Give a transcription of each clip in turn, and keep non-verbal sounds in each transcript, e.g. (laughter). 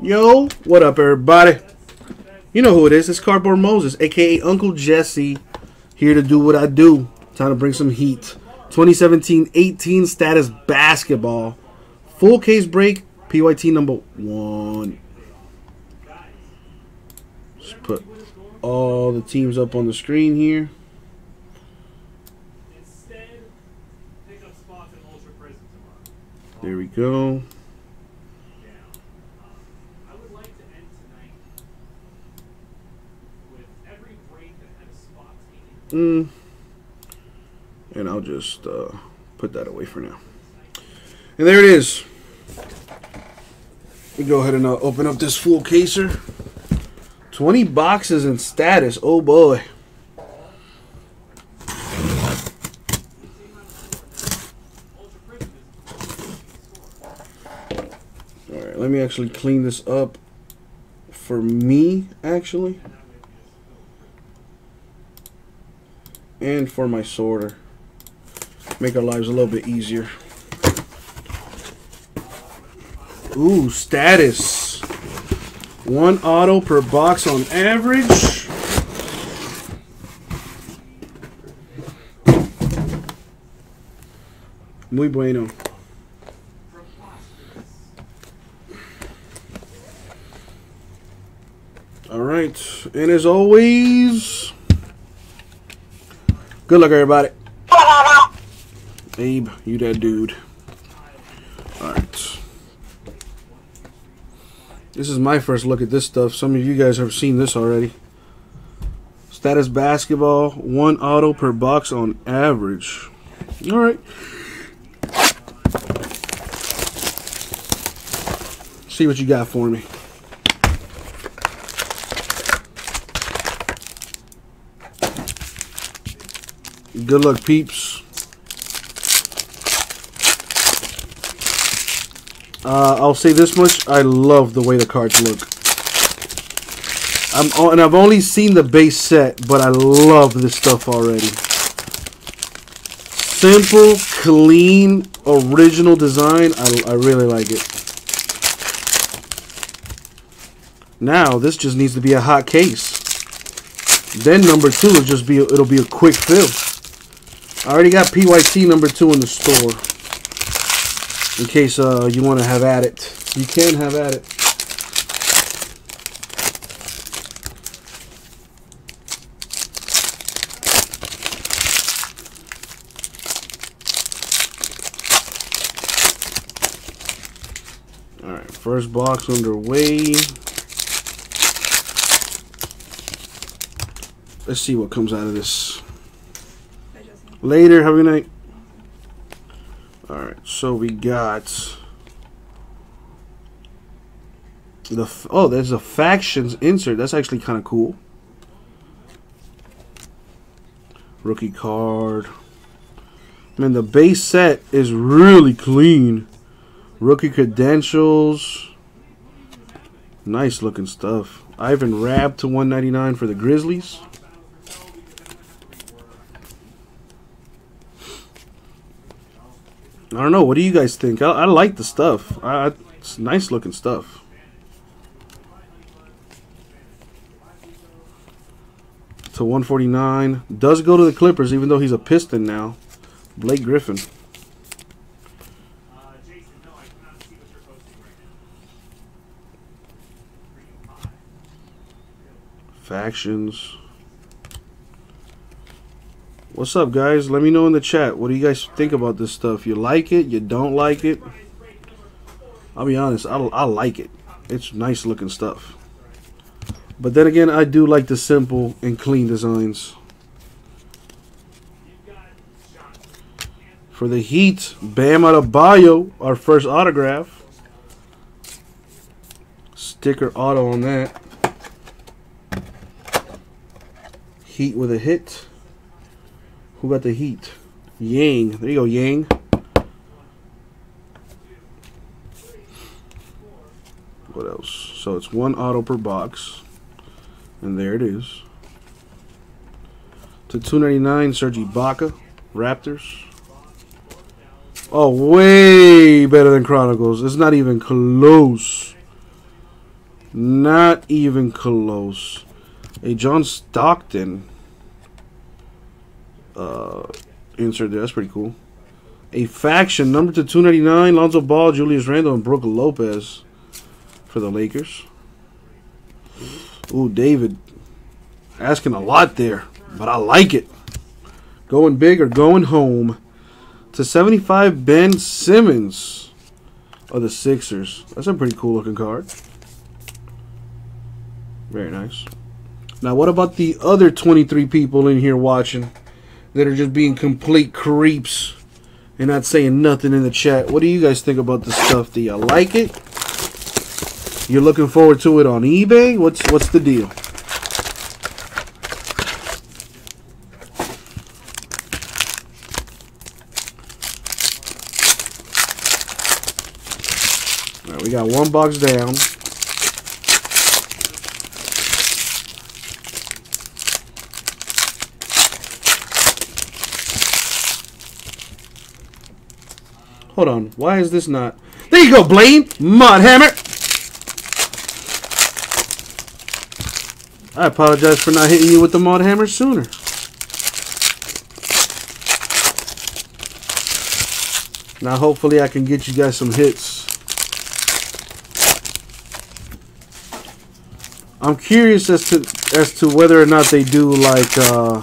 Yo, what up, everybody? You know who it is. It's Cardboard Moses, aka Uncle Jesse, here to do what I do. Time to bring some heat. 2017-18 status basketball. Full case break, PYT number one. Just put all the teams up on the screen here. There we go. Down. Um, I would like to end tonight with every break that had a spot taken. Mm. And I'll just uh, put that away for now. And there it is. We go ahead and uh, open up this full caser. 20 boxes in status. Oh boy. Ultra Prison is All right, let me actually clean this up for me, actually. And for my sorter. Make our lives a little bit easier. Ooh, status. One auto per box on average. Muy bueno. All right, and as always, good luck, everybody. Abe, you that dude. All right. This is my first look at this stuff. Some of you guys have seen this already. Status basketball, one auto per box on average. All right. See what you got for me. Good luck, peeps. Uh, I'll say this much: I love the way the cards look. I'm and I've only seen the base set, but I love this stuff already. Simple, clean, original design. I, I really like it. Now this just needs to be a hot case. Then number two will just be it'll be a quick fill. I already got PYT number two in the store. In case uh, you want to have at it. You can have at it. Alright, first box underway. Let's see what comes out of this. Later, have a good night. Alright, so we got the oh, there's a factions insert. That's actually kind of cool. Rookie card. Man, the base set is really clean. Rookie credentials. Nice looking stuff. Ivan Rabb to 199 for the Grizzlies. I don't know. What do you guys think? I, I like the stuff. I, it's nice looking stuff. To 149. Does go to the Clippers, even though he's a Piston now. Blake Griffin. Uh, Jason, no, I cannot see what you're posting right now. Factions. What's up, guys? Let me know in the chat. What do you guys think about this stuff? You like it? You don't like it? I'll be honest. I, I like it. It's nice looking stuff. But then again, I do like the simple and clean designs. For the Heat, Bam Adebayo, our first autograph. Sticker auto on that. Heat with a hit. Who got the heat? Yang. There you go, Yang. What else? So it's one auto per box. And there it is. To 299, Serge Ibaka, Raptors. Oh, way better than Chronicles. It's not even close. Not even close. A John Stockton uh, insert there. That's pretty cool. A faction number to 299. Lonzo Ball, Julius Randle, and Brook Lopez for the Lakers. Ooh, David. Asking a lot there, but I like it. Going big or going home. To 75, Ben Simmons of the Sixers. That's a pretty cool looking card. Very nice. Now, what about the other 23 people in here watching that are just being complete creeps and not saying nothing in the chat? What do you guys think about this stuff? Do you like it? You're looking forward to it on eBay? What's what's the deal? All right, we got one box down. Hold on. Why is this not? There you go, Blaine. Mud Hammer. I apologize for not hitting you with the Mud Hammer sooner. Now, hopefully, I can get you guys some hits. I'm curious as to as to whether or not they do like uh,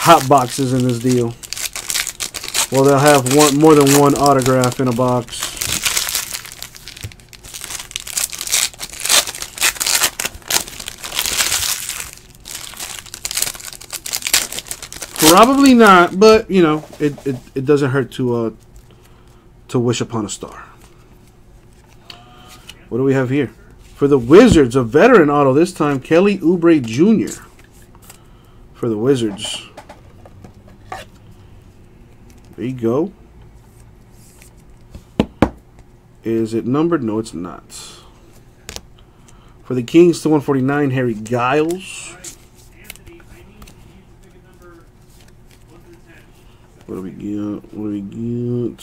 hot boxes in this deal. Well, they'll have one more than one autograph in a box. Probably not, but you know, it, it, it doesn't hurt to uh to wish upon a star. What do we have here? For the Wizards, a veteran auto this time, Kelly Oubre Jr. For the Wizards. There you go. Is it numbered? No, it's not. For the Kings to 149, Harry Giles. Anthony, I need you to pick a number 1 through 10. What do we get? What do we get?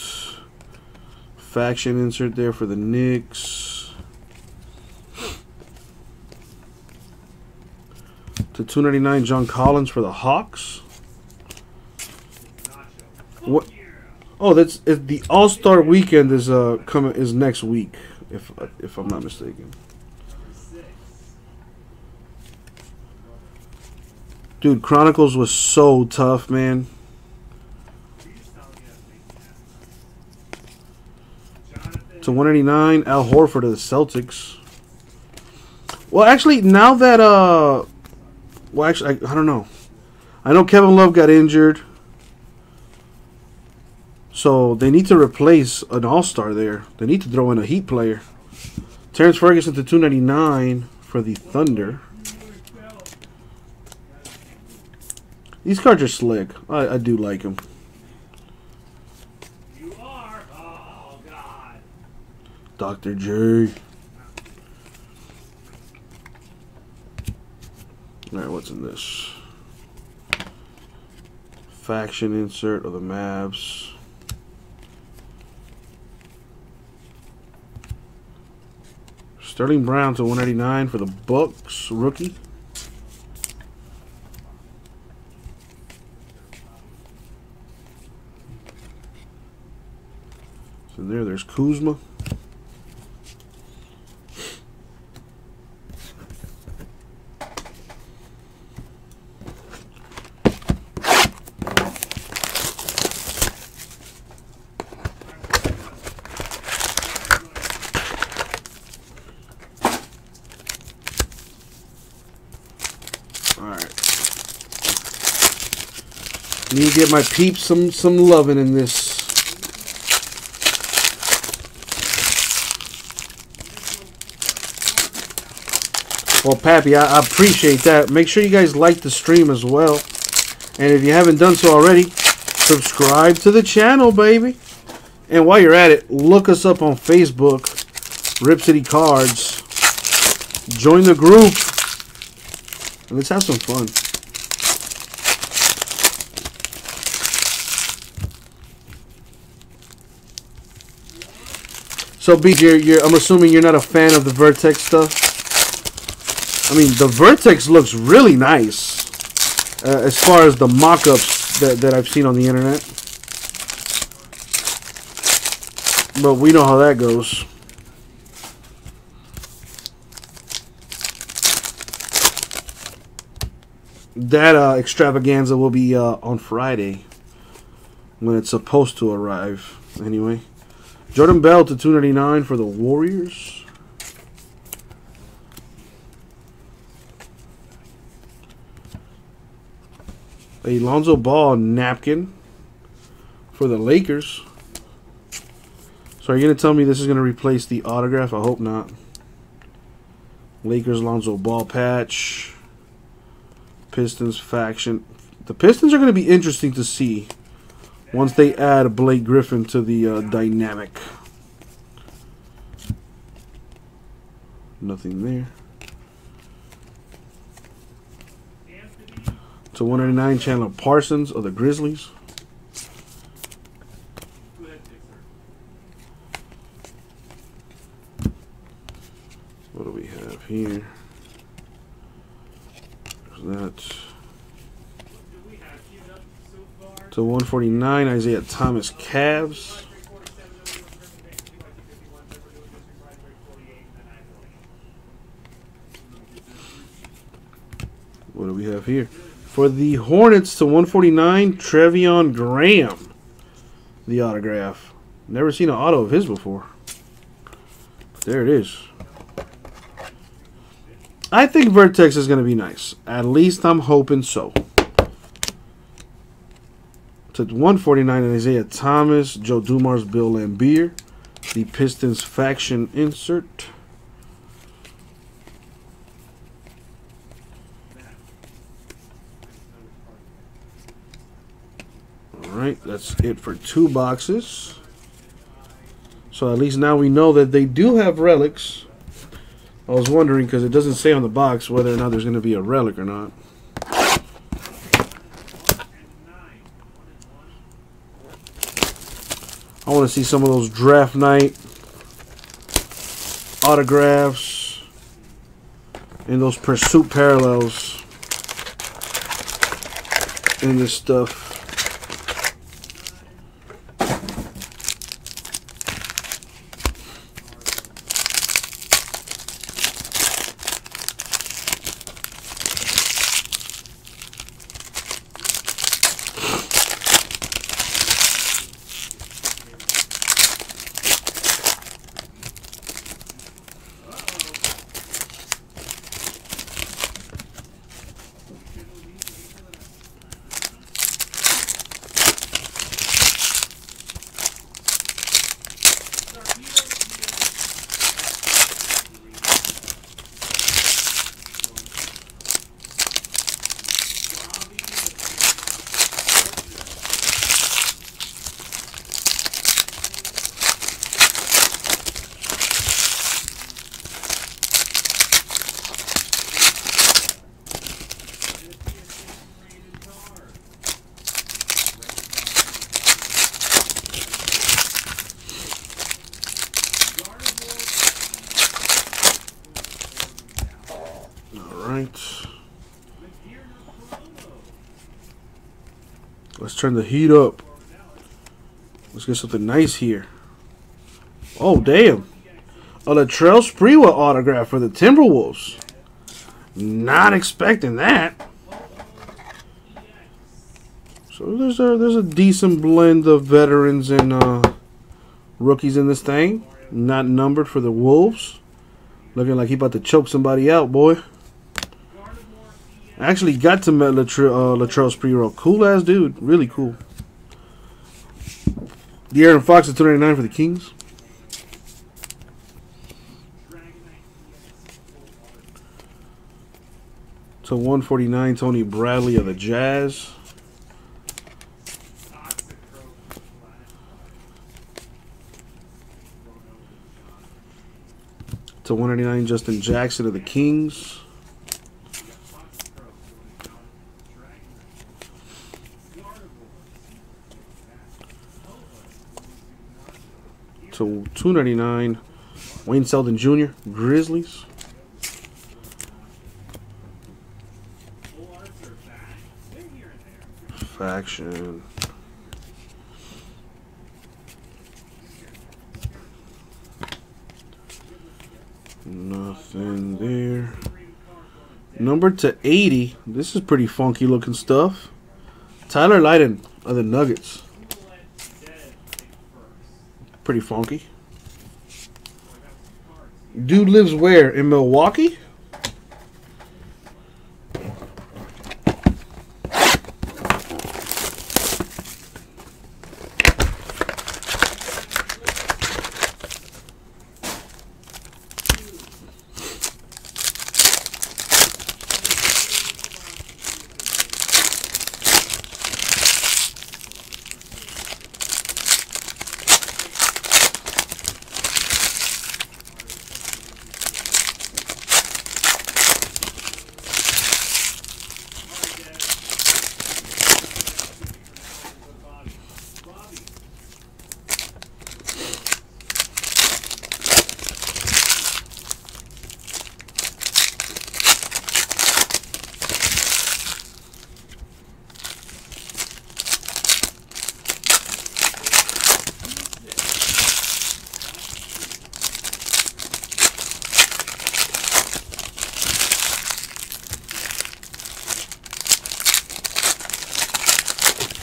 Faction insert there for the Knicks. To 299, John Collins for the Hawks. What? Oh, that's the All Star Weekend is uh coming is next week, if if I'm not mistaken. Dude, Chronicles was so tough, man. To 189, Al Horford of the Celtics. Well, actually, now that uh, well, actually, I, I don't know. I know Kevin Love got injured, so they need to replace an All Star there. They need to throw in a Heat player. Terrance Ferguson to 299 for the Thunder. These cards are slick. I, I do like them. Dr. J. Alright, what's in this? Faction insert of the Mavs. Sterling Brown to 189 for the Bucks rookie. So there, there's Kuzma. Alright. Get my peeps some some loving in this. Well, Pappy, I, I appreciate that. Make sure you guys like the stream as well. And if you haven't done so already, subscribe to the channel, baby. And while you're at it, look us up on Facebook, Rip City Cards. Join the group. And let's have some fun. So, Beach, you're, you're, I'm assuming you're not a fan of the Vertex stuff. I mean, the Vertex looks really nice uh, as far as the mock-ups that, that I've seen on the internet. But we know how that goes. That uh, extravaganza will be uh, on Friday when it's supposed to arrive. Anyway, Jordan Bell to 299 for the Warriors. A Lonzo Ball napkin for the Lakers. So are you going to tell me this is going to replace the autograph? I hope not. Lakers Lonzo Ball patch. Pistons faction. The Pistons are going to be interesting to see once they add Blake Griffin to the uh, dynamic. Nothing there. To 199 Chandler Parsons of the Grizzlies. 49, Isaiah Thomas, Cavs. What do we have here? For the Hornets to 149, Treveon Graham. The autograph. Never seen an auto of his before. There it is. I think Vertex is going to be nice. At least I'm hoping so. To 149 and Isaiah Thomas, Joe Dumars, Bill Laimbeer. The Pistons faction insert. Alright, that's it for two boxes. So at least now we know that they do have relics. I was wondering because it doesn't say on the box whether or not there's going to be a relic or not. Want to see some of those draft night autographs and those pursuit parallels in this stuff. All right. Let's turn the heat up. Let's get something nice here. Oh, damn. A Latrell Sprewell autograph for the Timberwolves. Not expecting that. So there's a there's a decent blend of veterans and uh, rookies in this thing. Not numbered for the Wolves. Looking like he about to choke somebody out, boy. Actually got to meet Latrell, uh, Latrell Sprewell. Cool ass dude. Really cool. The De'Aaron Fox at 299 for the Kings. To 149, Tony Bradley of the Jazz. To 199, Justin Jackson of the Kings. To 299. Wayne Selden Jr. Grizzlies. Faction. Nothing there. Number to 80. This is pretty funky looking stuff. Tyler Lydon of the Nuggets. Who will let Dead take first? Pretty funky. Dude lives where? In Milwaukee?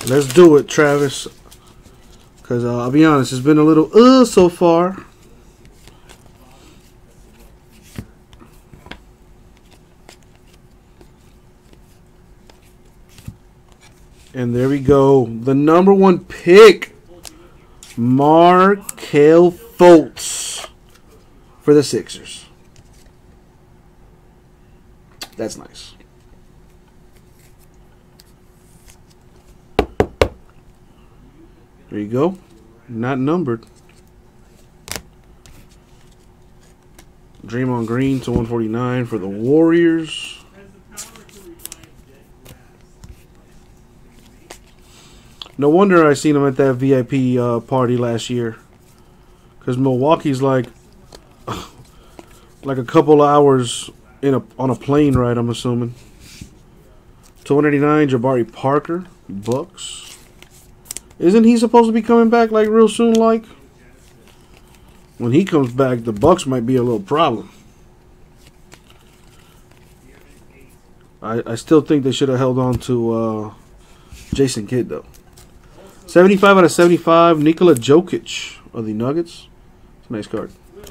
Let's do it, Travis. Because uh, I'll be honest, it's been a little uh so far. And there we go. The number one pick, Markelle Fultz for the Sixers. That's nice. There you go. Not numbered. Draymond Green to 149 for the Warriors. No wonder I seen him at that VIP uh, party last year. Cause Milwaukee's like (laughs) like a couple hours in a on a plane ride. I'm assuming. 289 Jabari Parker Bucks. Isn't he supposed to be coming back like real soon? Like when he comes back, the Bucks might be a little problem. I I still think they should have held on to uh, Jason Kidd though. 75 out of 75, Nikola Jokic of the Nuggets. It's a nice card. Will be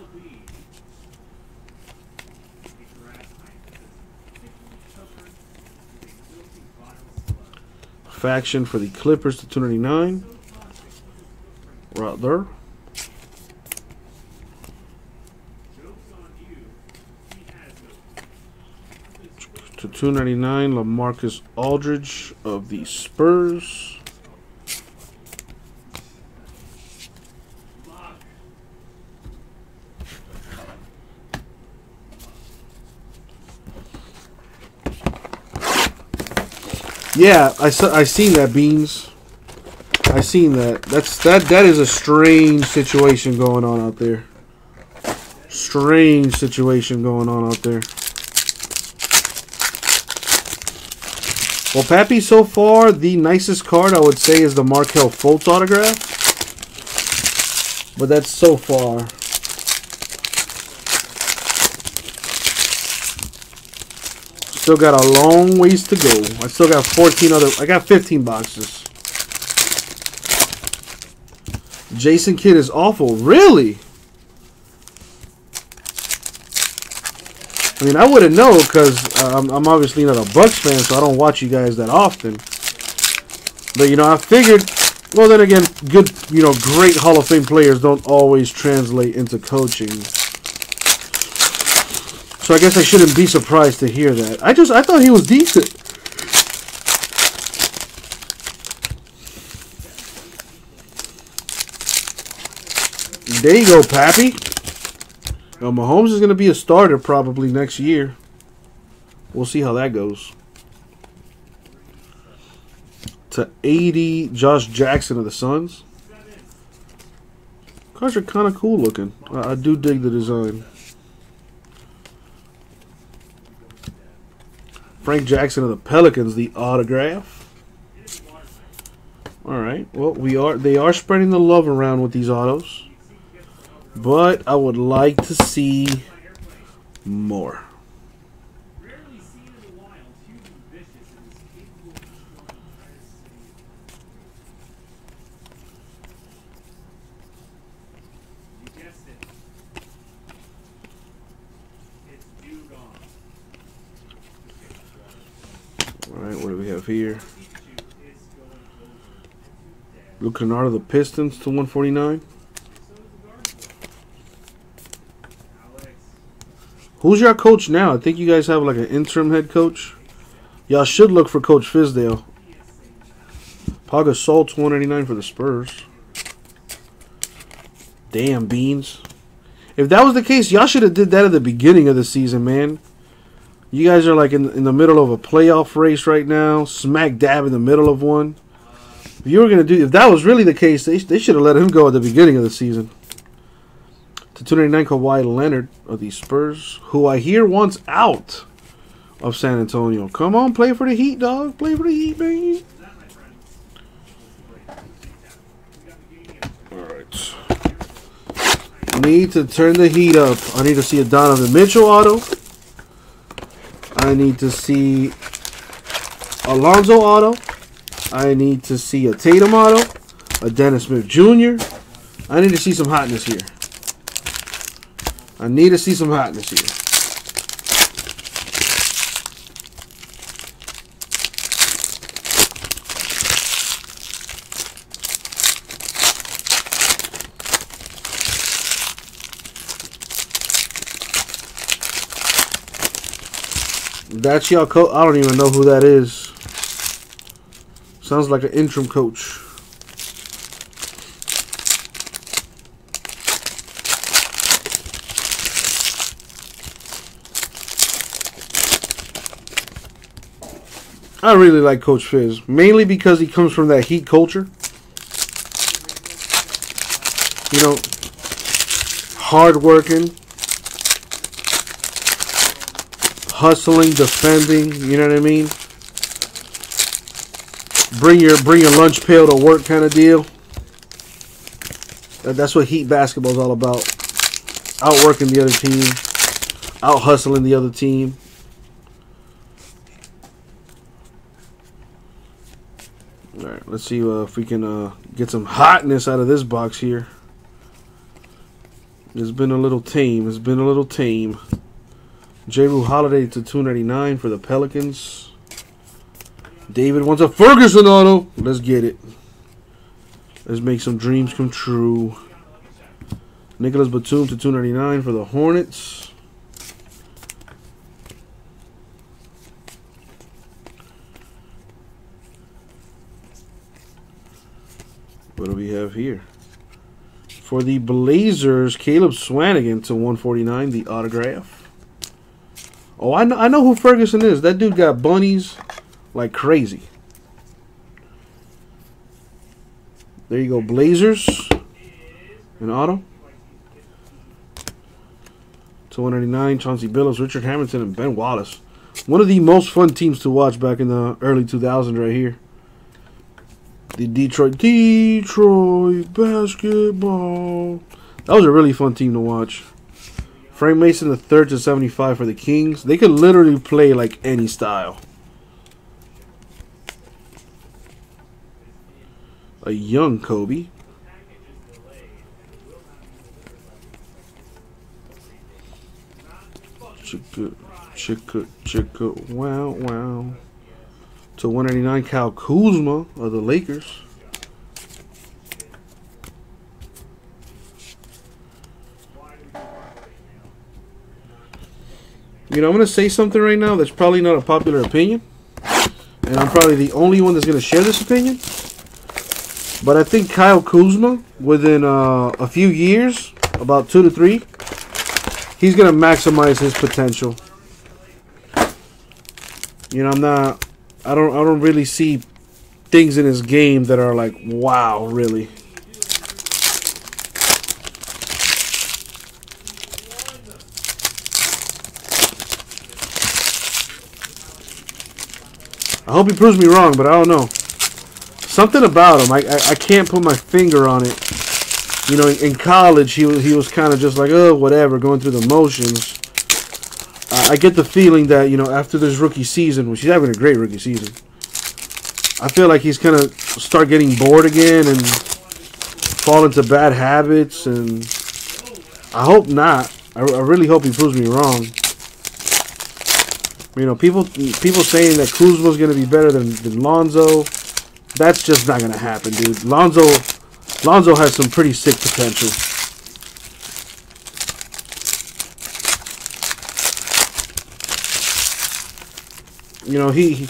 a grass height that's covered with a filthy vile slug. Faction for the Clippers to 299. Right there. To 299, Lamarcus Aldridge of the Spurs. Yeah, I saw, I seen that beans. I seen that. That's that that is a strange situation going on out there. Strange situation going on out there. Well, Pappy, so far the nicest card I would say is the Markelle Fultz autograph. But that's so far. Still got a long ways to go. I still got 14 other. I got 15 boxes. Jason Kidd is awful. Really? I mean, I wouldn't know because uh, I'm, I'm obviously not a Bucks fan, so I don't watch you guys that often. But you know, I figured. Well, then again, good, you know, great Hall of Fame players don't always translate into coaching. So I guess I shouldn't be surprised to hear that. I just I thought he was decent. There you go, Pappy. Now, Mahomes is going to be a starter probably next year. We'll see how that goes. To 80, Josh Jackson of the Suns. Cards are kind of cool looking. I, I do dig the design. Frank Jackson of the Pelicans, the autograph. All right. Well, we are they are spreading the love around with these autos, but I would like to see more. Rarely seen in the wild, huge and vicious and is capable of destroying entire cities. You guessed it. It's Dugong. All right. What do we have here? Luke Kennard of the Pistons to 149. So is the Guardian. Alex. Who's your coach now? I think you guys have like an interim head coach. Y'all should look for Coach Fizdale. Pau Gasol to 189 for the Spurs. Damn beans. If that was the case, y'all should have did that at the beginning of the season, man. You guys are like in in the middle of a playoff race right now, smack dab in the middle of one. If you were gonna do, if that was really the case, they they should have let him go at the beginning of the season. To 299 Kawhi Leonard of the Spurs, who I hear wants out of San Antonio. Come on, play for the Heat, dog. Play for the Heat, man. That, my friend. We got the game answer. All right. Need to turn the heat up. I need to see a Donovan Mitchell auto. I need to see Alonzo auto. I need to see a Tatum auto, a Dennis Smith Jr. I need to see some hotness here. I need to see some hotness here. That's y'all coach. I don't even know who that is. Sounds like an interim coach. I really like Coach Fizz, mainly because he comes from that Heat culture. You know, hardworking, hustling, defending. You know what I mean? Bring your bring your lunch pail to work kind of deal. That's what Heat basketball is all about. Outworking the other team, out hustling the other team. All right, let's see uh, if we can uh, get some hotness out of this box here. It's been a little tame. It's been a little tame. J. Holiday to 299 for the Pelicans. David wants a Ferguson auto. Let's get it. Let's make some dreams come true. Nicolas Batum to 299 for the Hornets. What do we have here? For the Blazers, Caleb Swanigan to 149, the autograph. Oh, I know, I know who Ferguson is. That dude got bunnies like crazy. There you go, Blazers. An auto. 299, Chauncey Billups, Richard Hamilton, and Ben Wallace. One of the most fun teams to watch back in the early 2000s right here. The Detroit Detroit basketball. That was a really fun team to watch. Frank Mason the third to 75 for the Kings. They could literally play like any style. A young Kobe. Chicka, chicka, chicka, wow, wow. To 189, Kyle Kuzma of the Lakers. You know, I'm going to say something right now that's probably not a popular opinion. And I'm probably the only one that's going to share this opinion. But I think Kyle Kuzma, within uh, a few years, about two to three, he's going to maximize his potential. You know, I'm not. I don't. I don't really see things in his game that are like, wow, really. I hope he proves me wrong, but I don't know. Something about him, I, I, I can't put my finger on it. You know, in college, he was he was kind of just like, oh, whatever, going through the motions. I, I get the feeling that you know after this rookie season, which he's having a great rookie season, I feel like he's gonna start getting bored again and fall into bad habits, and I hope not. I, I really hope he proves me wrong. You know, people people saying that Kuzma's gonna be better than, than Lonzo. That's just not gonna happen, dude. Lonzo Lonzo has some pretty sick potential. You know, he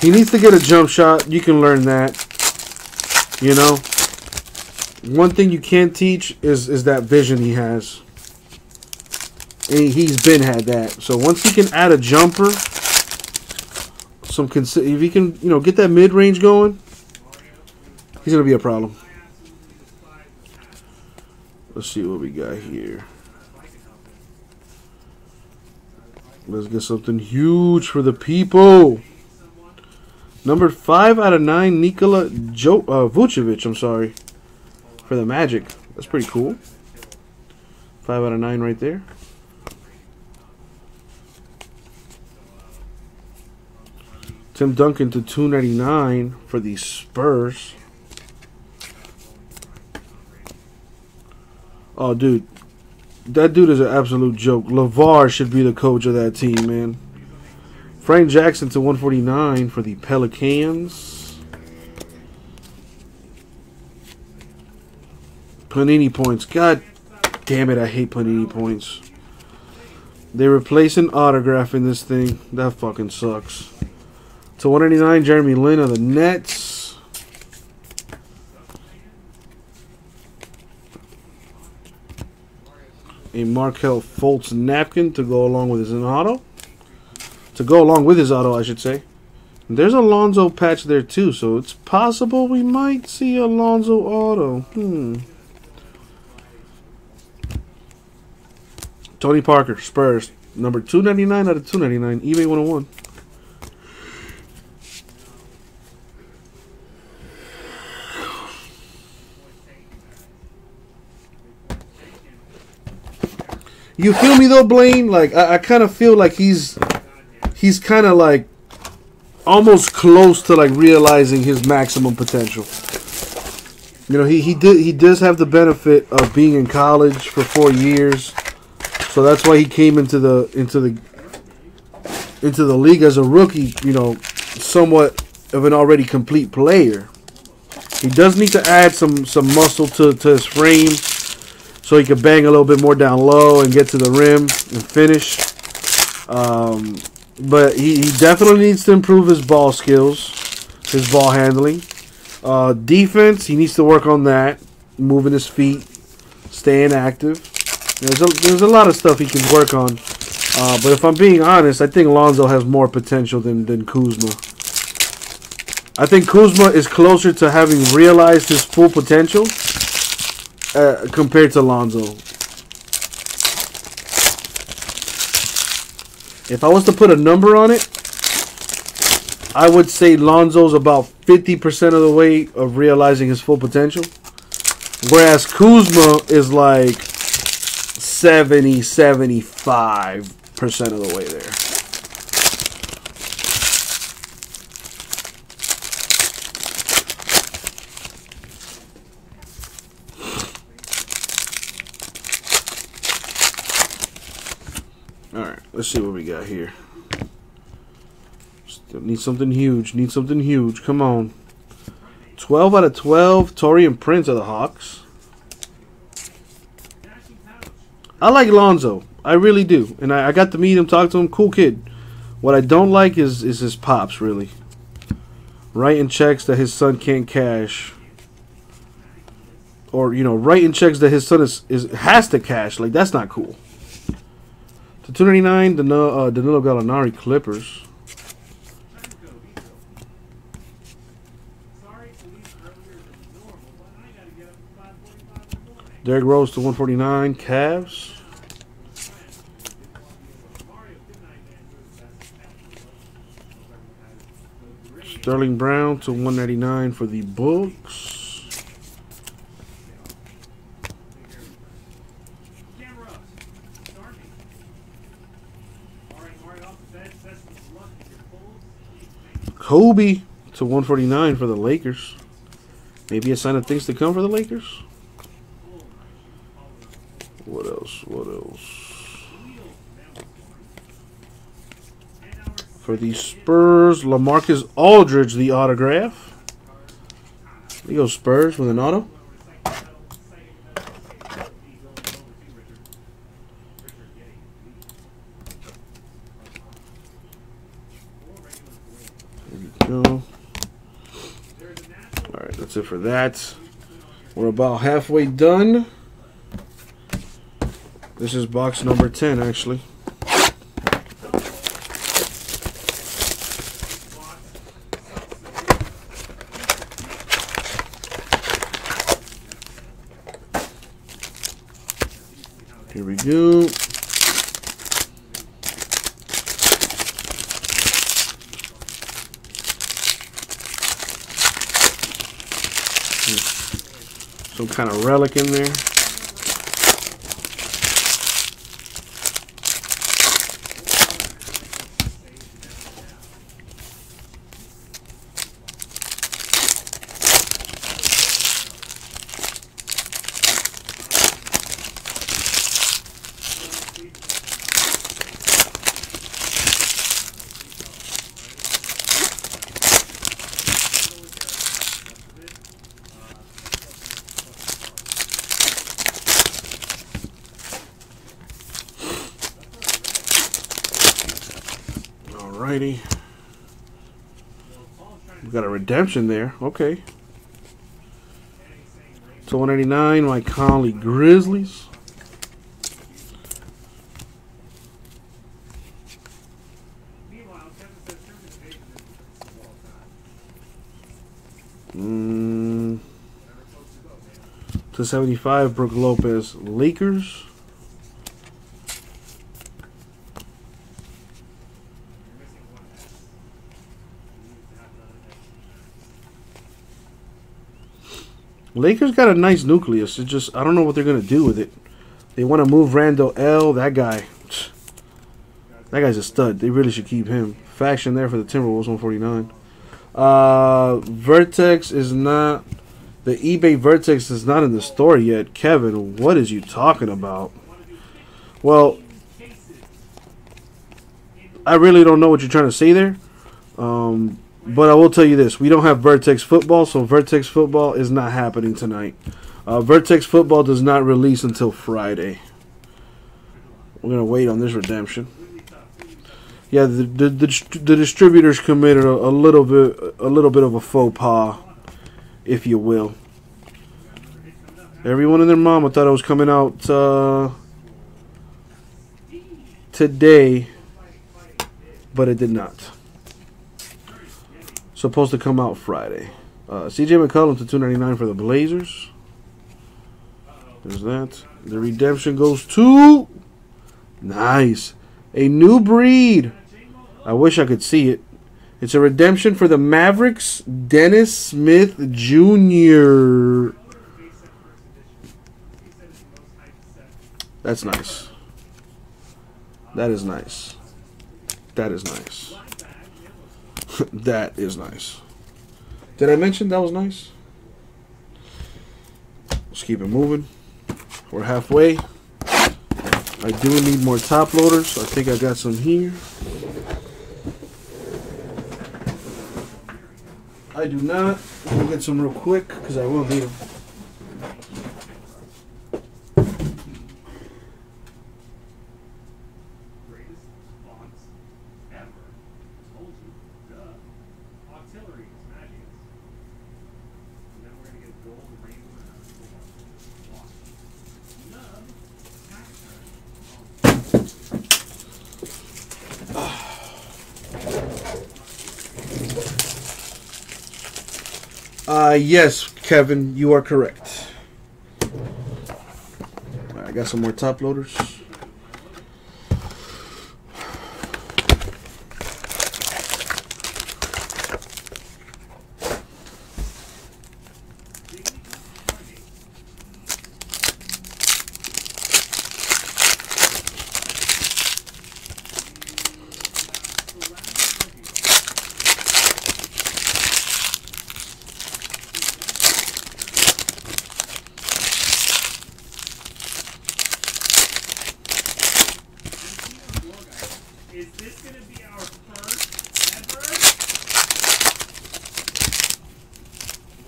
he needs to get a jump shot. You can learn that. You know, one thing you can't teach is is that vision he has. And he's been had that. So once he can add a jumper, some if he can, you know, get that mid range going, he's gonna be a problem. Let's see what we got here. Let's get something huge for the people. Number five out of nine, Nikola jo- uh, Vucevic. I'm sorry for the Magic. That's pretty cool. Five out of nine right there. Tim Duncan to 299 for the Spurs. Oh, dude. That dude is an absolute joke. LaVar should be the coach of that team, man. Frank Jackson to 149 for the Pelicans. Panini points. God damn it, I hate Panini points. They're replacing autograph in this thing. That fucking sucks. To 189, Jeremy Lin of the Nets. A Markelle Fultz napkin to go along with his auto. To go along with his auto, I should say. There's a Lonzo patch there too, so it's possible we might see a Lonzo auto. Hmm. Tony Parker, Spurs, number 299 out of 299, eBay 101. You feel me though, Blaine? Like I, I kind of feel like he's he's kind of like almost close to like realizing his maximum potential. You know, he, he did he does have the benefit of being in college for four years, so that's why he came into the into the into the league as a rookie. You know, somewhat of an already complete player. He does need to add some some muscle to, to his frame so he could bang a little bit more down low and get to the rim and finish. Um, but he, he definitely needs to improve his ball skills, his ball handling. Uh, defense, he needs to work on that, moving his feet, staying active. There's a, there's a lot of stuff he can work on. Uh, but if I'm being honest, I think Lonzo has more potential than, than Kuzma. I think Kuzma is closer to having realized his full potential uh, compared to Lonzo. If I was to put a number on it, I would say Lonzo's about 50% of the way of realizing his full potential. Whereas Kuzma is like 70, 75% of the way there. Alright, let's see what we got here. Still need something huge. Need something huge. Come on. 12 out of 12. Taurean Prince of the Hawks. I like Lonzo. I really do. And I, I got to meet him, talk to him. Cool kid. What I don't like is, is his pops, really. Writing checks that his son can't cash. Or, you know, writing checks that his son is, is has to cash. Like, that's not cool. To 299, Danilo, uh, Danilo Gallinari Clippers. Sorry to leave earlier than normal, but I gotta get up at 5:45 in the morning. Derrick Rose to 149, Cavs. Sterling Brown to 199 for the books. Camera up. Starting. All right, all right, off the bench. Best of luck with your pulls. Kobe to 149 for the Lakers. Maybe a sign of things to come for the Lakers. What else? What else? For the Spurs, Lamarcus Aldridge, the autograph. There go, Spurs with an auto. There you go. All right, that's it for that. We're about halfway done. This is box number 10, actually. Here we go. Some kind of relic in there. Alrighty. We got a redemption there. Okay. To 189, Mike Conley Grizzlies. Mm, to 75, Brook Lopez, Lakers. You're missing one X. You need to have another X. Lakers got a nice nucleus. It just I don't know what they're gonna do with it. They want to move Randall L. That guy, (tsk) that guy's a stud. They really should keep him. Faction there for the Timberwolves, 149. Uh, Vertex is not. The eBay Vertex is not in the store yet. Kevin, what is you talking about? Well, I really don't know what you're trying to say there. Um, but I will tell you this: we don't have Vertex football, so Vertex football is not happening tonight. Uh, Vertex football does not release until Friday. We're gonna wait on this redemption. Yeah, the the, the, the distributors committed a, a little bit a little bit of a faux pas, if you will. Everyone and their mama thought it was coming out uh, today, but it did not. Supposed to come out Friday. Uh, CJ McCollum to 299 for the Blazers. There's that. The redemption goes to nice. A new breed. I wish I could see it. It's a redemption for the Mavericks. Dennis Smith Jr. That's nice. That is nice. That is nice. (laughs) that is nice. Did I mention that was nice? Let's keep it moving. We're halfway. I do need more top loaders. I think I got some here. I do not. Get some real quick because I will need them. Greatest fonts ever. Told you. Duh. Auxiliary is magic. And then we're gonna get gold, rainbow, and a watch. Nub, tax turn. Uh, Uh, yes, Kevin, you are correct. I got some more top loaders. Is this going to be our first ever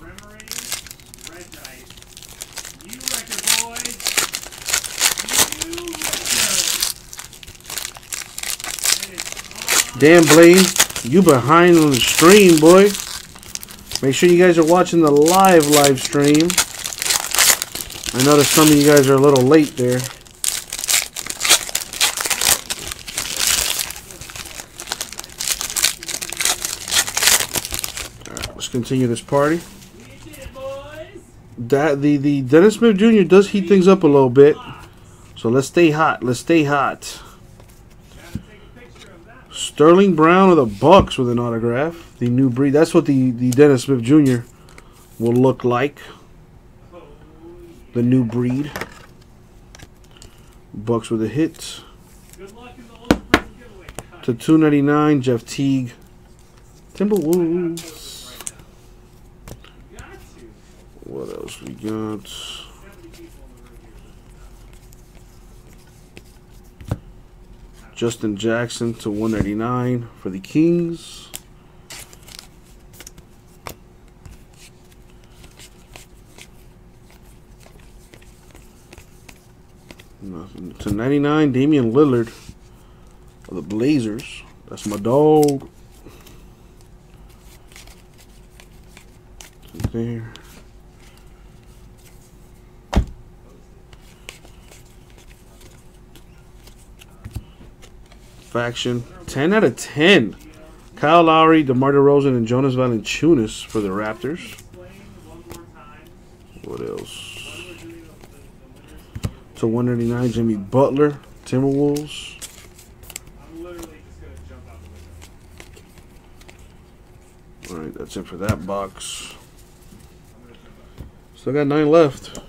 Remoraid Red Dice? New record, boys. New record. It is on. Damn, Blaine, you behind on the stream, boy. Make sure you guys are watching the live live stream. I noticed some of you guys are a little late there. Let's continue this party. That the the Dennis Smith Jr. does heat things up a little bit, so let's stay hot. Let's stay hot. Gotta take a picture of that. Sterling Brown of the Bucks with an autograph. The new breed. That's what the the Dennis Smith Jr. will look like. The new breed. Bucks with a hit. To 299, Jeff Teague. Timberwolves. What else we got? 70 people in the room here. Justin Jackson to 199 for the Kings. Nothing. To 99, Damian Lillard of the Blazers. That's my dog. There. Faction 10 out of 10. Kyle Lowry, DeMar DeRozan, and Jonas Valanciunas for the Raptors. What else? To 199, Jimmy Butler, Timberwolves. All right, that's it for that box. Still got nine left.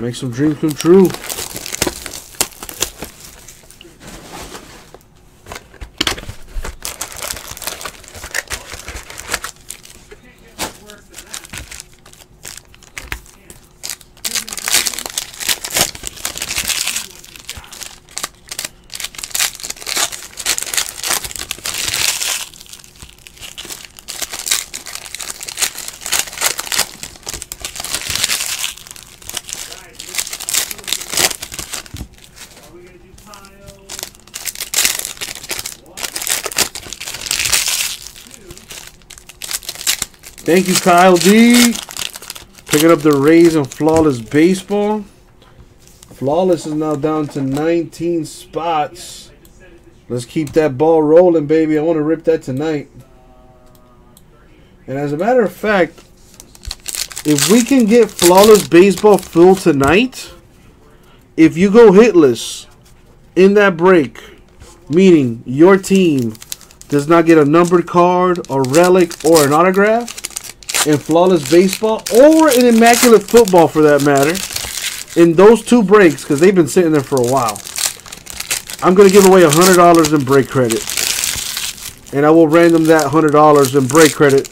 Make some dreams come true. Can't get much worse than that. Can't. Give me the rating. See what you got. Guys, let's- Are we gonna do pile one, two, Thank you, Kyle D. Picking up the Rays and Flawless Baseball. Flawless is now down to 19 spots. Let's keep that ball rolling, baby. I want to rip that tonight. And as a matter of fact, if we can get Flawless Baseball full tonight, if you go hitless in that break, meaning your team does not get a numbered card, a relic, or an autograph in Flawless Baseball, or in Immaculate Football for that matter, in those two breaks, because they've been sitting there for a while, I'm going to give away a $100 in break credit. And I will random that $100 in break credit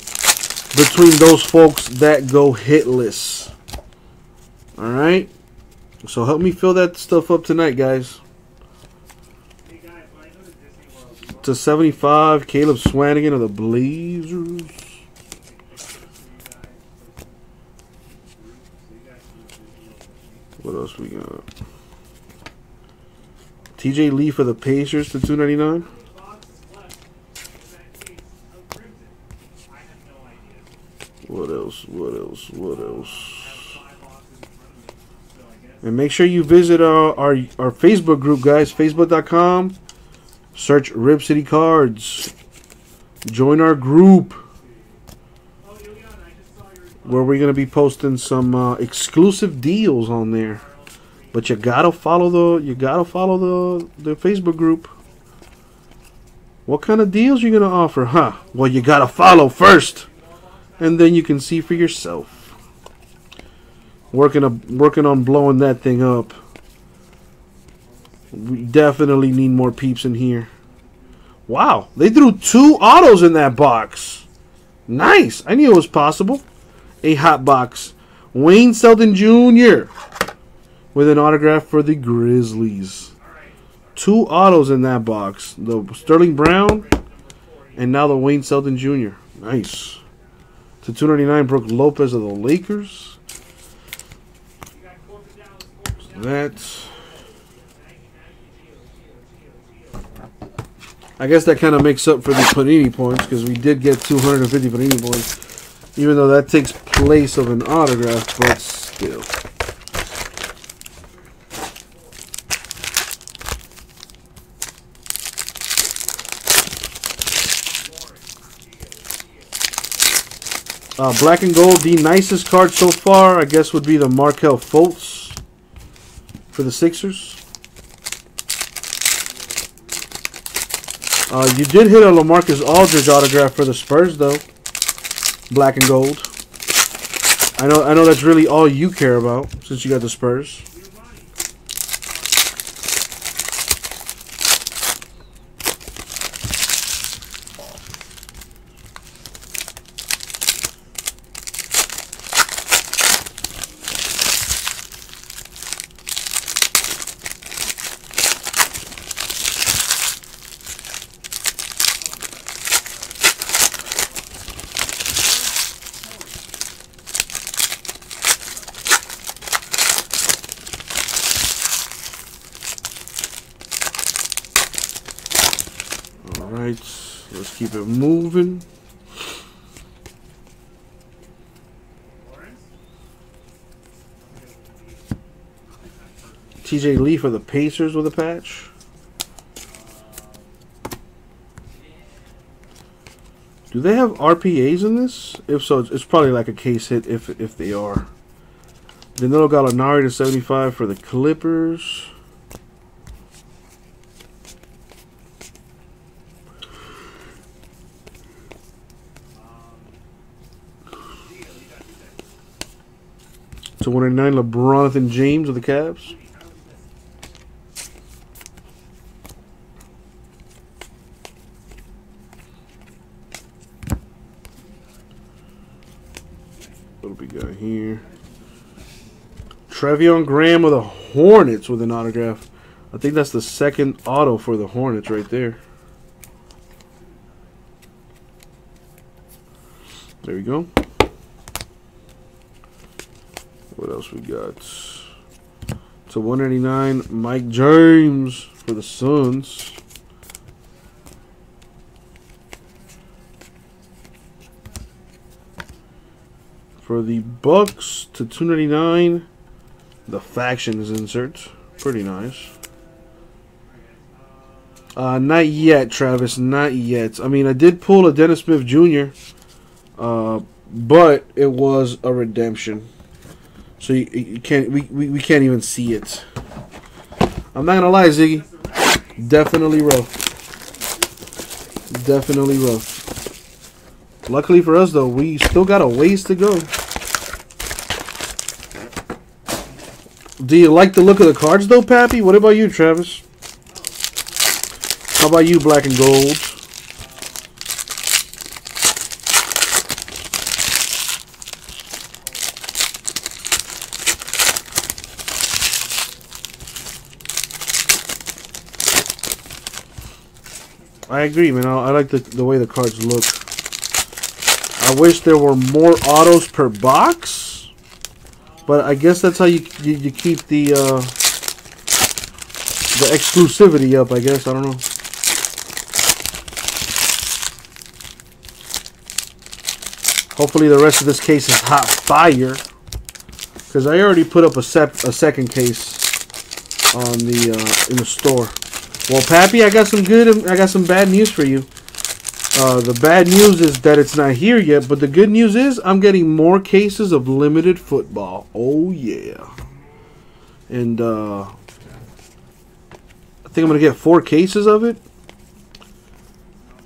between those folks that go hitless. Alright? So help me fill that stuff up tonight, guys. To 75, Caleb Swanigan of the Blazers. What else we got? TJ Leaf for the Pacers to 299. boxes left in that case of Crimson? I have no idea. What else? What else? What else? And make sure you visit our, our, our Facebook group, guys. Facebook.com. Search Rip City Cards. Join our group Oh, Ileana, I just saw your where we're going to be posting some uh, exclusive deals on there. But you gotta follow the you gotta follow the the Facebook group. What kind of deals you gonna offer, huh? Well, you gotta follow first, and then you can see for yourself. Working up, working on blowing that thing up. We definitely need more peeps in here. Wow, they threw two autos in that box. Nice. I knew it was possible. A hot box. Wayne Selden Jr with an autograph for the Grizzlies. two autos in that box: the Sterling Brown, and now the Wayne Selden Jr. Nice. To 299, Brook Lopez of the Lakers. That. I guess that kind of makes up for the Panini points because we did get 250 Panini points, even though that takes place of an autograph, but still. Uh, black and gold, the nicest card so far, I guess, would be the Markelle Fultz for the Sixers. Uh, you did hit a Lamarcus Aldridge autograph for the Spurs, though. Black and gold. I know, I know that's really all you care about since you got the Spurs. All right, let's keep it moving. TJ Leaf for the Pacers with a patch. Do they have RPAs in this? If so, it's probably like a case hit if if they are. Danilo Gallinari to 75 for the Clippers. To 109, LeBronathan James of the Cavs. What do we got here? Treveon Graham of the Hornets with an autograph. I think that's the second auto for the Hornets right there. There we go. What else we got? To 189, Mike James for the Suns. For the Bucks to 299, the Factions inserts. Pretty nice. Uh, not yet, Travis. Not yet. I mean, I did pull a Dennis Smith Jr., uh, but it was a redemption. So you, you can't we, we, we can't even see it. I'm not gonna lie, Ziggy. Definitely rough. Definitely rough. Luckily for us though, we still got a ways to go. Do you like the look of the cards though, Pappy? What about you, Travis? How about you, black and gold? I agree, man. I, I like the, the way the cards look. I wish there were more autos per box, but I guess that's how you you, you keep the uh, the exclusivity up. I guess I don't know. Hopefully, the rest of this case is hot fire, because I already put up a sep- a second case on the uh, in the store. Well, Pappy, I got some good. I got some bad news for you. Uh, the bad news is that it's not here yet, but the good news is I'm getting more cases of limited football. Oh yeah, and uh, I think I'm gonna get four cases of it,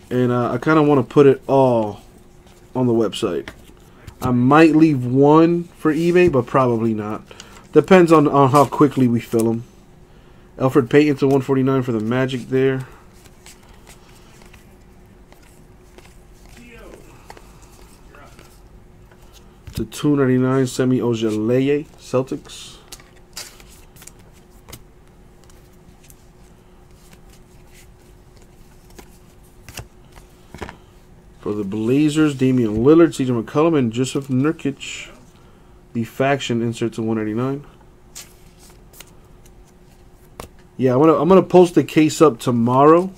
and uh, I kind of want to put it all on the website. I might leave one for eBay, but probably not. Depends on, on how quickly we fill them. Elfrid Payton to 149 for the Magic there. to 299 Semi Ojeleye Celtics. For the Blazers, Damian Lillard, CJ McCollum, and Joseph Nurkic. The faction insert to 189. Yeah, I'm gonna I'm gonna post the case up tomorrow.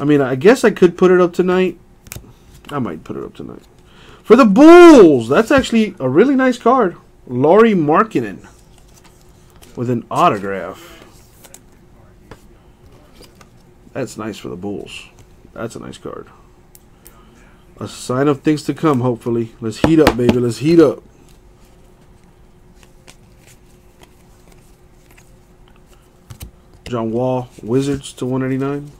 I mean, I guess I could put it up tonight. I might put it up tonight. For the Bulls, that's actually a really nice card. Lauri Markkanen with an autograph. That's nice for the Bulls. That's a nice card. A sign of things to come, hopefully. Let's heat up, baby. Let's heat up. John Wall, Wizards to 189.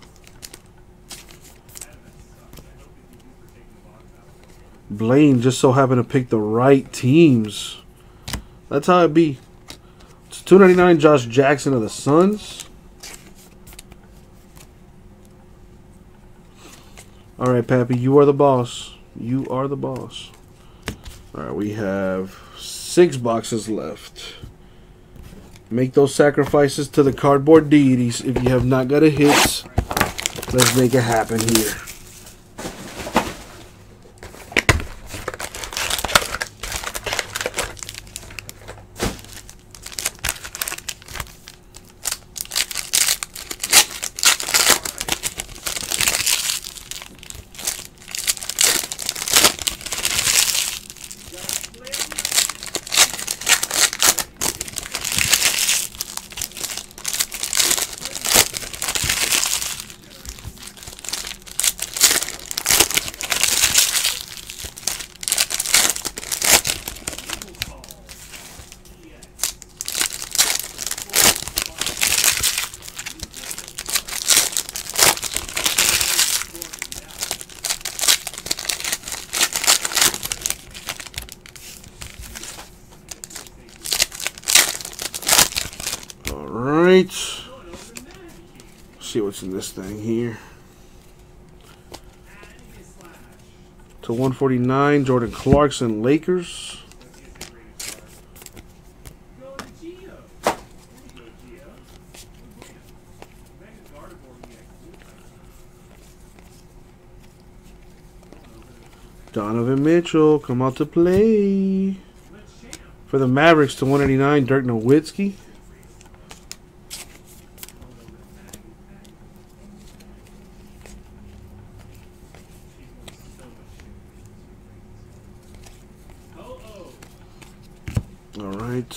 Blaine just so happened to pick the right teams. That's how it be. It's 299 Josh Jackson of the Suns. All right, Pappy, you are the boss. You are the boss. All right, we have six boxes left. Make those sacrifices to the cardboard deities if you have not got a hit. Let's make it happen here. All right. This thing here. To 149, Jordan Clarkson, Lakers. Donovan Mitchell, come out to play. For the Mavericks to 189, Dirk Nowitzki. Oh, oh. All right.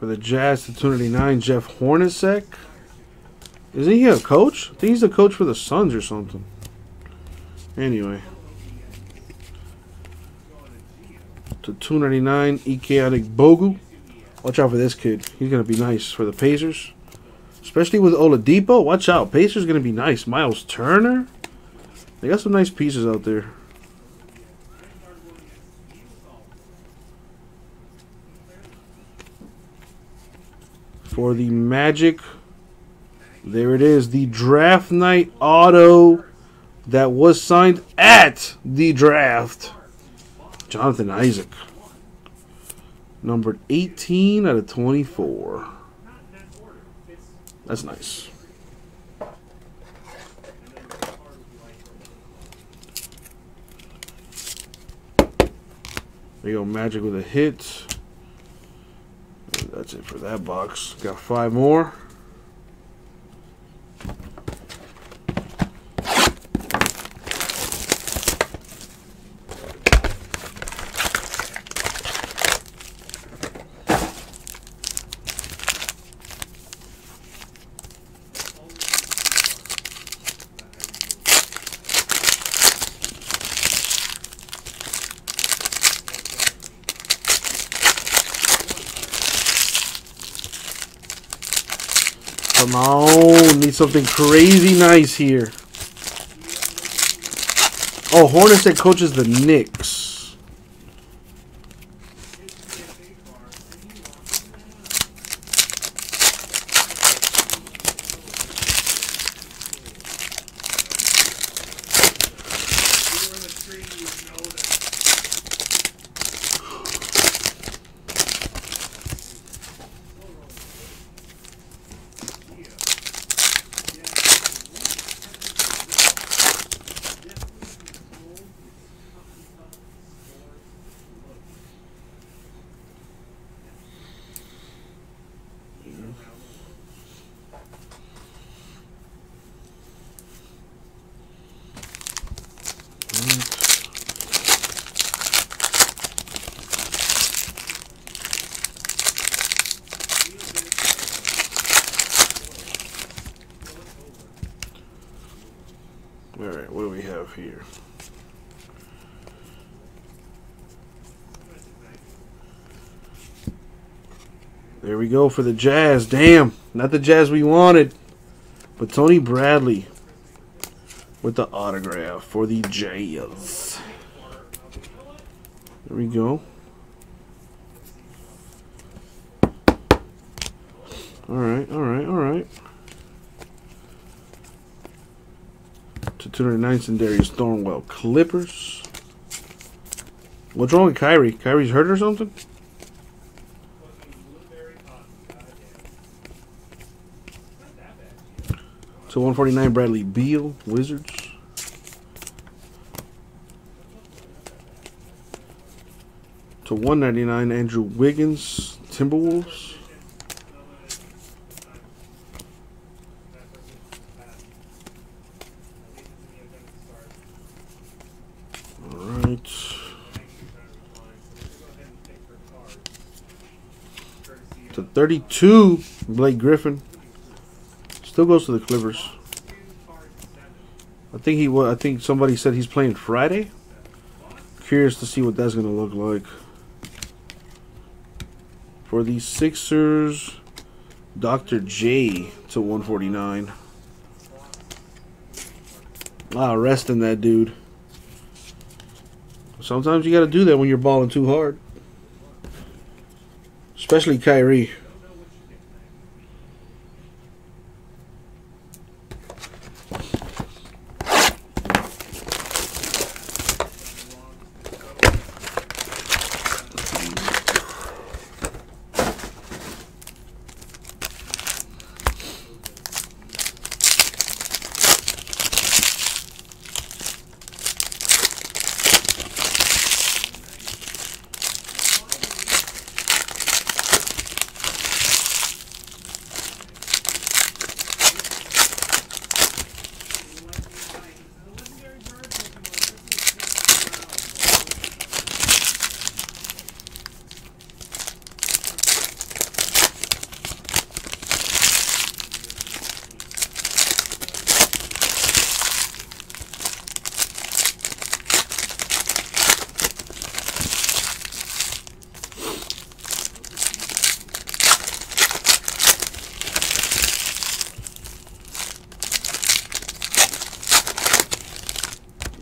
For the Jazz to 299, Jeff Hornacek. Isn't he a coach? I think he's the coach for the Suns or something. Anyway. To 299, Ike Bogu. Watch out for this kid. He's going to be nice for the Pacers. Especially with Oladipo. Watch out. Pacers going to be nice. Miles Turner. They got some nice pieces out there. For the Magic. There it is, the draft night auto that was signed at the draft. Jonathan Isaac. Numbered 18 out of 24. That's nice. There you go, Magic with a hit. That's it for that box. Got five more. Come on, need something crazy nice here. Oh, Hornets Hornacek coaches the Knicks. Here? There we go for the Jazz. Damn, not the Jazz we wanted, but Tony Bradley with the autograph for the Jazz. There we go. 209 Sindarius Thornwell Clippers. What's wrong with Kyrie? Kyrie's hurt or something? To 149 Bradley Beal, Wizards. To 199 Andrew Wiggins, Timberwolves. 32 Blake Griffin. Still goes to the Clippers. I think he I think somebody said he's playing Friday. Curious to see what that's going to look like. For the Sixers, Dr. J to 149. Ah, resting that dude. Sometimes you got to do that when you're balling too hard. Especially Kyrie.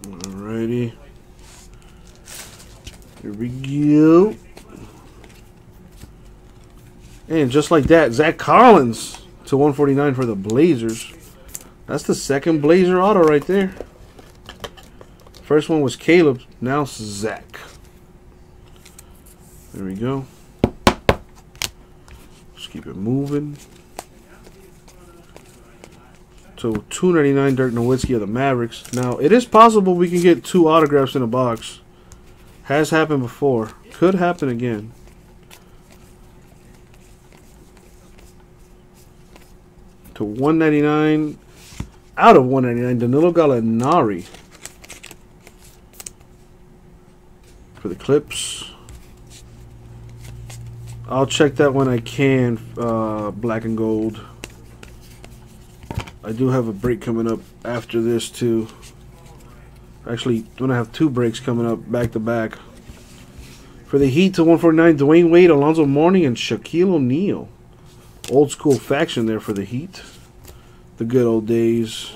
Alrighty. Here we go. And just like that, Zach Collins to 149 for the Blazers. That's the second Blazer auto right there. First one was Caleb, now Zach. There we go. Just keep it moving. So 299 Dirk Nowitzki of the Mavericks. Now it is possible we can get two autographs in a box. Has happened before. Could happen again. To 199 out of 199 Danilo Gallinari for the Clips. I'll check that when I can. Uh, black and gold. I do have a break coming up after this too. Actually, I'm gonna have two breaks coming up back to back. For the Heat to 149, Dwyane Wade, Alonzo Mourning, and Shaquille O'Neal. Old school faction there for the Heat. The good old days.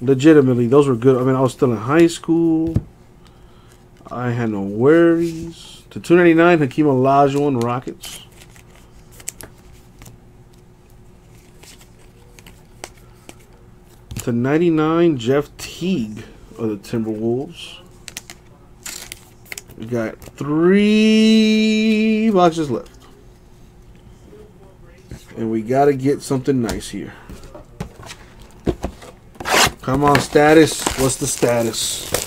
Legitimately, those were good. I mean, I was still in high school. I had no worries. To 299, Hakeem Olajuwon, Rockets. To 99, Jeff Teague of the Timberwolves. We got three boxes left. And we got to get something nice here. Come on, status. What's the status?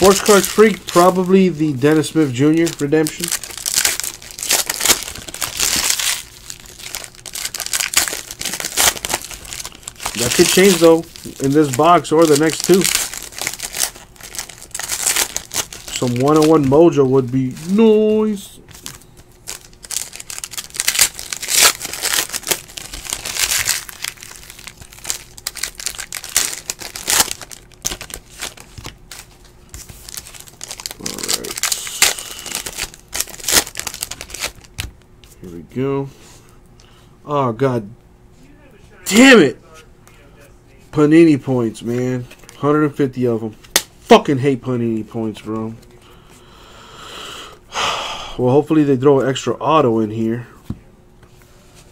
Sports Card Freak, probably the Dennis Smith Jr. redemption. That could change though in this box or the next two. Some one-on-one mojo would be nice. Alright. Here we go. Oh god damn it! Panini points, man. 150 of them. Fucking hate Panini points, bro. (sighs) Well, hopefully they throw an extra auto in here.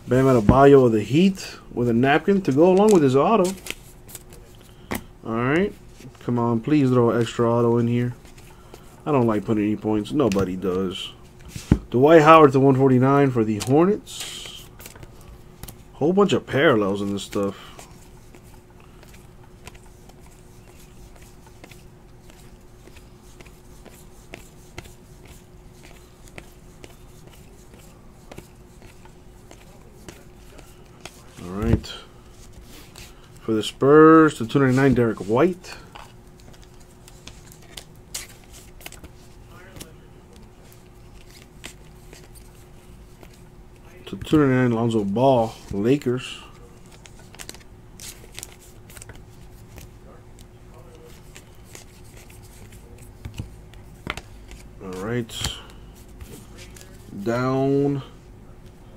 Bam Adebayo of Bayo of the Heat with a napkin to go along with his auto. Alright. Come on, please throw an extra auto in here. I don't like Panini points. Nobody does. Dwight Howard to 149 for the Hornets. Whole bunch of parallels in this stuff. All right. For the Spurs, to 299, Derrick White. 299, Lonzo Ball, Lakers. All right. Down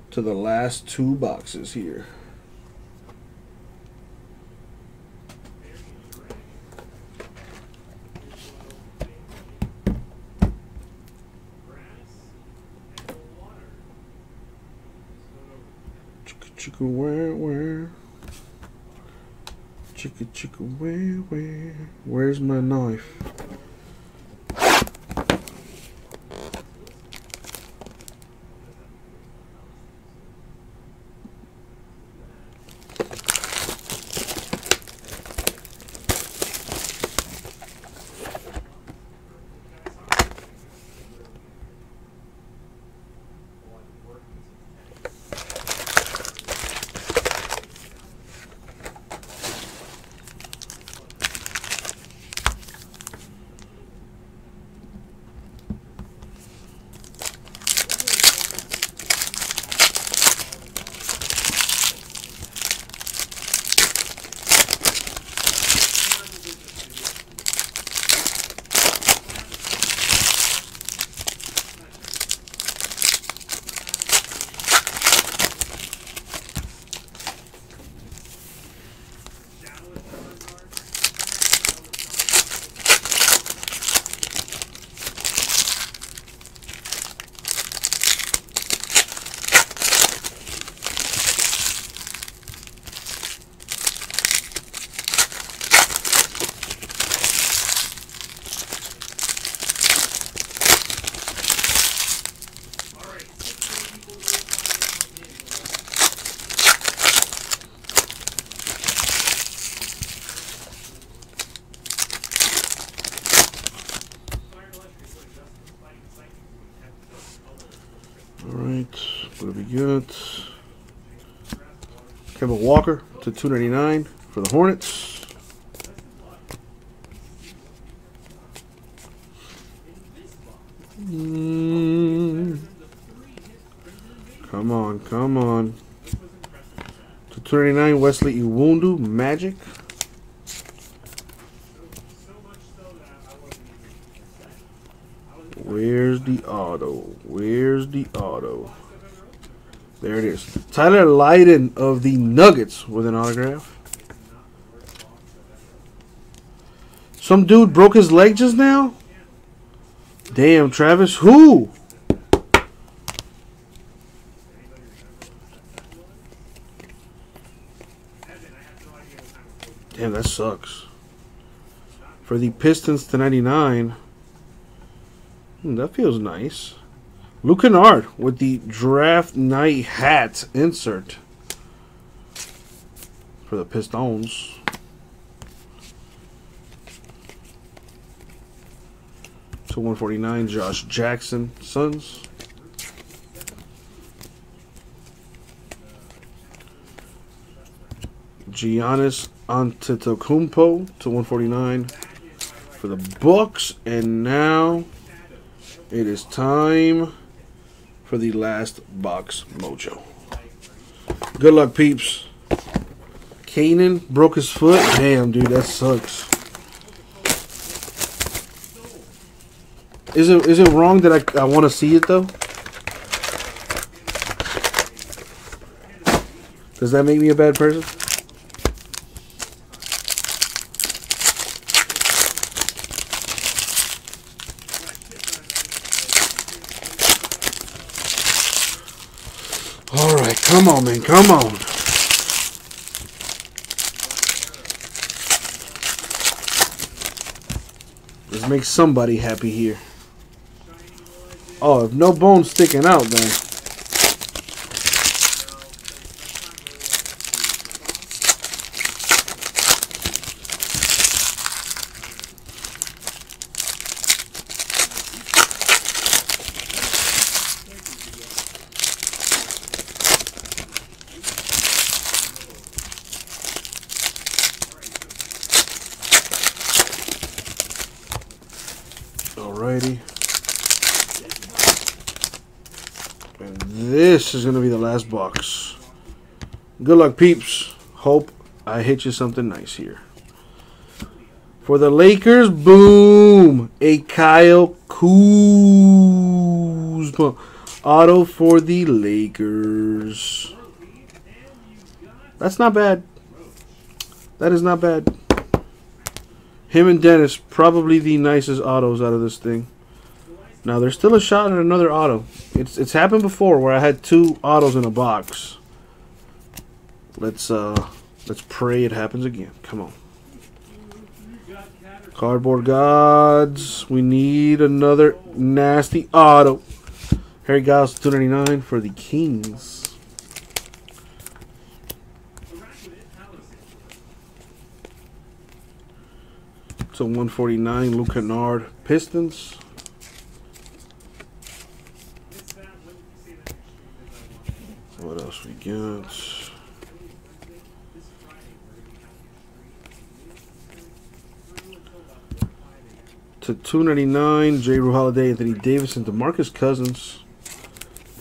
to the last two boxes here. Chicka where where? Chicka chicka where where? Where's my knife? All right, what do we got? Kemba Walker to 299 for the Hornets. Mm. Come on, come on. To 299 Wesley Iwundu Magic. Where's the auto? Where's the auto? There it is. Tyler Lydon of the Nuggets with an autograph. Some dude broke his leg just now? Damn, Travis. Who? Damn, that sucks. For the Pistons to 99. Hmm, that feels nice. Luke Kennard with the draft night hat insert for the Pistons. to 149, Josh Jackson, Suns. Giannis Antetokounmpo to 149 for the Bucks, and now it is time for the last box mojo. Good luck, peeps. Kanan broke his foot. Damn, dude, that sucks. Is it is it wrong that I, I want to see it though? Does that make me a bad person? All right, come on, man, come on. Let's make somebody happy here. Oh, if no bones sticking out, then. Alrighty. And this is going to be the last box. Good luck, peeps. Hope I hit you something nice here. For the Lakers, boom! A Kyle Kuzma auto for the Lakers. That's not bad. That is not bad. Him and Dennis, probably the nicest autos out of this thing. Now there's still a shot at another auto. It's it's happened before where I had two autos in a box. Let's uh let's pray it happens again. Come on. Cardboard gods. We need another nasty auto. Harry Giles 299 for the Kings. to 149, Luke Kennard, Pistons. What else we got? To 299, Jrue Holiday, Anthony Davis, and DeMarcus Cousins,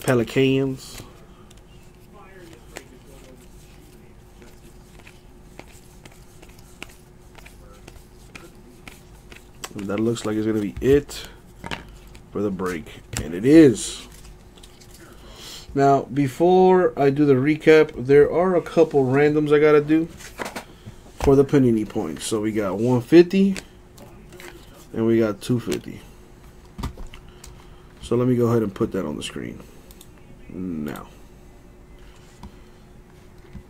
Pelicans. That looks like it's going to be it for the break. And it is. Now, before I do the recap, there are a couple randoms I got to do for the Panini points. So we got 150 and we got 250. So let me go ahead and put that on the screen now.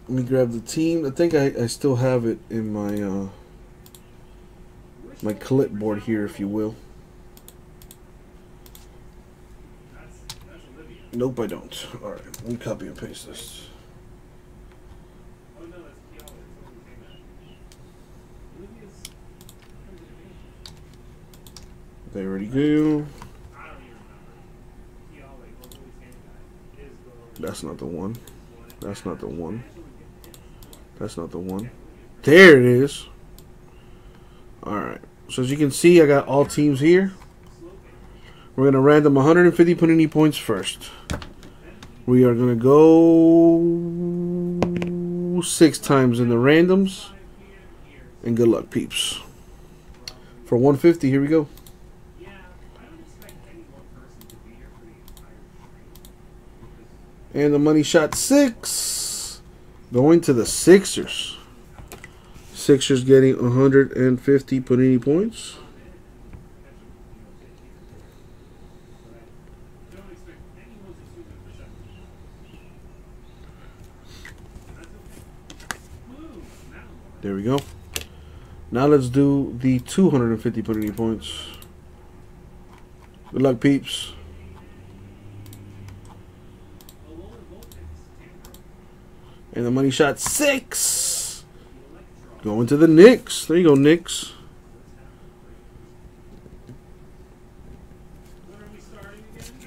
Let me grab the team. I think I, I still have it in my... Uh, my clipboard here, if you will. Nope, I don't. Alright, let me copy and paste this. They already go. That's not the one. That's not the one. That's not the one. There it is. Alright. So as you can see, I got all teams here. We're going to random 150 Panini points first. We are going to go six times in the randoms. And good luck, peeps. For 150, here we go. And the money shot six. Going to the Sixers. Sixers getting 150 Panini points. We go. Now let's do the 250 Panini points. Good luck, peeps. And the money shot six. Going to the Knicks. There you go, Knicks.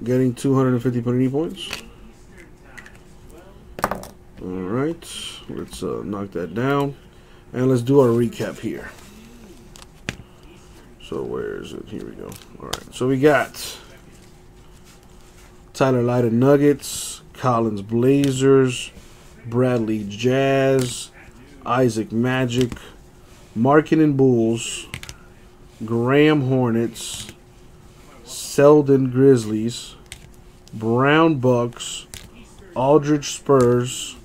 getting 250 Panini points. All right, let's uh, knock that down, and let's do our recap here. So where is it? Here we go. All right, so we got Tyler Lydon Nuggets, Collins Blazers, Bradley Jazz, Isaac Magic, Markkanen Bulls, Graham Hornets, Selden Grizzlies, Brown Bucks, Aldridge Spurs,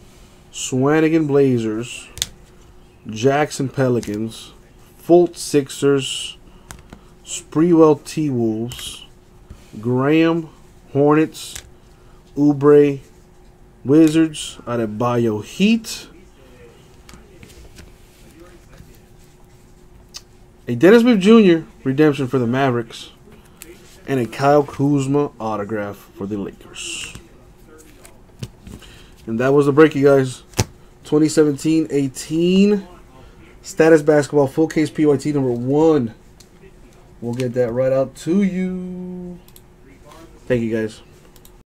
Swanigan Blazers, Jackson Pelicans, Fultz Sixers, Sprewell T Wolves, Graham Hornets, Oubre Wizards, Adebayo Heat, a Dennis Smith Jr. redemption for the Mavericks, and a Kyle Kuzma autograph for the Lakers. And that was the break, you guys. 2017-18 status basketball full case PYT number one. We'll get that right out to you. Thank you, guys.